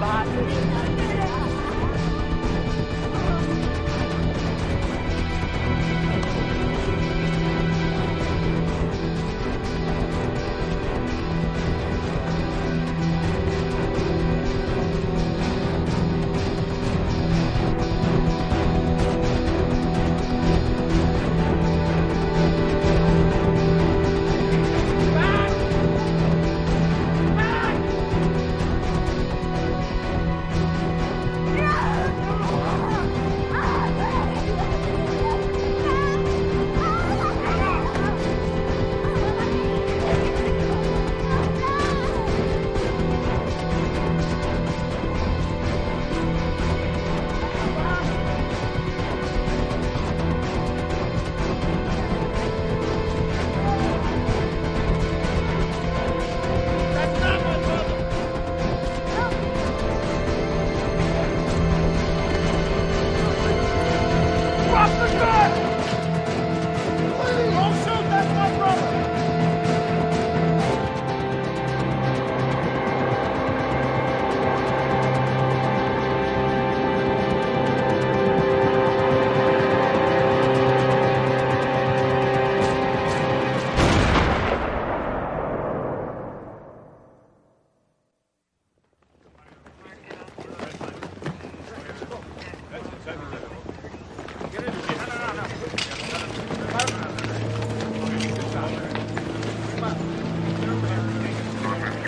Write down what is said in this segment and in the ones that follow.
Bye-bye. 同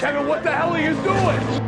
Kevin, what the hell are you doing?